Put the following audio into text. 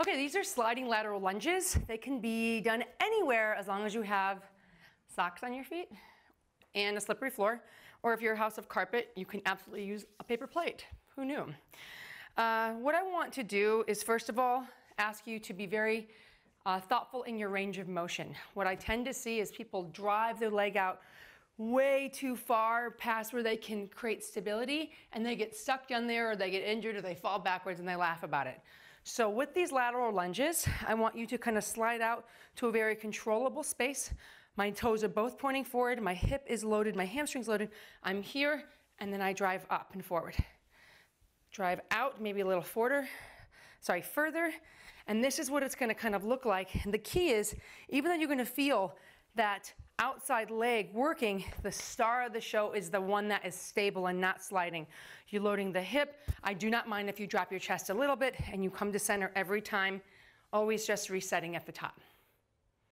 Okay, these are sliding lateral lunges. They can be done anywhere as long as you have socks on your feet and a slippery floor. Or if you're a house of carpet, you can absolutely use a paper plate. Who knew? Uh, what I want to do is first of all ask you to be very uh, thoughtful in your range of motion. What I tend to see is people drive their leg out way too far past where they can create stability and they get stuck down there or they get injured or they fall backwards and they laugh about it. So with these lateral lunges, I want you to kind of slide out to a very controllable space. My toes are both pointing forward, my hip is loaded, my hamstring's loaded. I'm here and then I drive up and forward. Drive out, maybe a little further, sorry, further. And this is what it's gonna kind of look like. And the key is, even though you're gonna feel that outside leg working, the star of the show is the one that is stable and not sliding. You're loading the hip. I do not mind if you drop your chest a little bit and you come to center every time, always just resetting at the top.